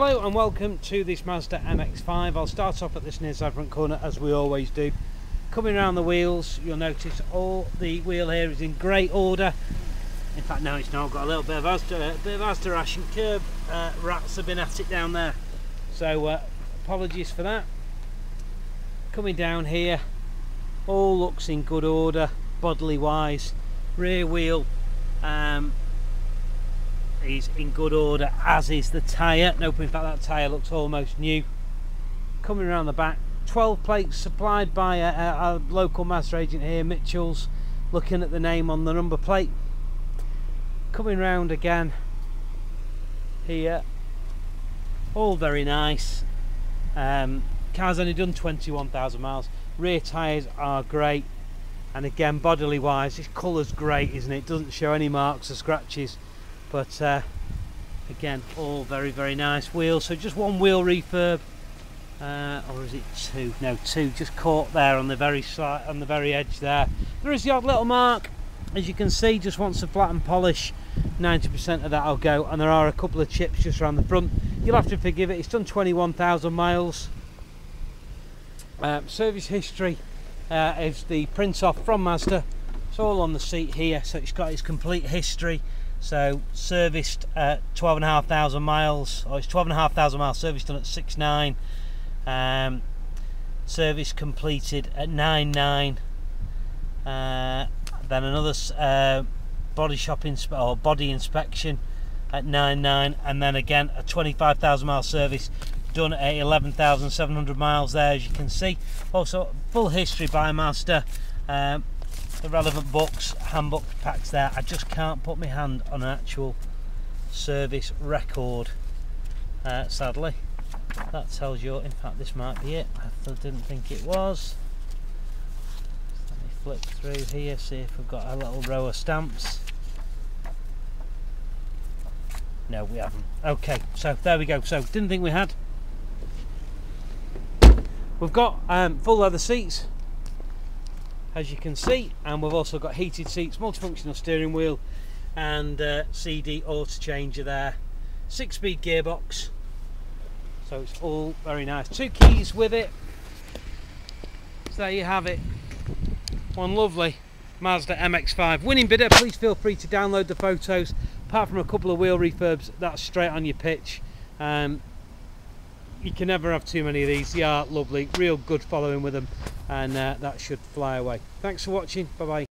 Hello and welcome to this Mazda MX-5. I'll start off at this near side front corner as we always do. Coming around the wheels, you'll notice all the wheel here is in great order. In fact, no, it's not. got a little bit of Asda, a bit of Asda rash and curb uh, rats have been at it down there. So uh, apologies for that. Coming down here, all looks in good order, bodily wise. Rear wheel um, is in good order, as is the tyre. Nope, in fact that tyre looks almost new. Coming around the back, 12 plates supplied by a, a, a local Mazda agent here, Mitchell's. Looking at the name on the number plate. Coming round again here, all very nice. Um, car's only done 21,000 miles. Rear tyres are great, and again, bodily wise, this colour's great, isn't it? Doesn't show any marks or scratches, but uh, again, all very, very nice wheels. So just one wheel refurb, uh, or is it two? No, two. Just caught there on the very side, on the very edge there. There is the odd little mark, as you can see. Just wants to flatten polish. 90% of that will go, and there are a couple of chips just around the front. You'll have to forgive it. It's done 21,000 miles. Uh, service history uh, is the print off from Mazda. It's all on the seat here, so it's got its complete history. So serviced at 12,500 miles, or it's 12,500 miles, service done at 6.9. Um, service completed at 9.9. Uh, then another uh, body shop inspe or body inspection at 9.9, and then again a 25,000 mile service done at 11,700 miles there, as you can see. Also, full history by Mazda Um, the relevant books, handbook packs there. I just can't put my hand on an actual service record, uh, sadly. That tells you, in fact, this might be it. I didn't think it was. Let me flip through here, see if we've got a little row of stamps. No, we haven't. Okay, so there we go. So, didn't think we had. We've got um, full leather seats, as you can see, and we've also got heated seats, multifunctional steering wheel, and uh, CD auto changer there. Six speed gearbox, so it's all very nice. Two keys with it. So there you have it. One lovely Mazda MX-5. Winning bidder, please feel free to download the photos. Apart from a couple of wheel refurbs, that's straight on your pitch. Um, you can never have too many of these. They are lovely, real good following with them, and uh, that should fly away. Thanks for watching. Bye bye.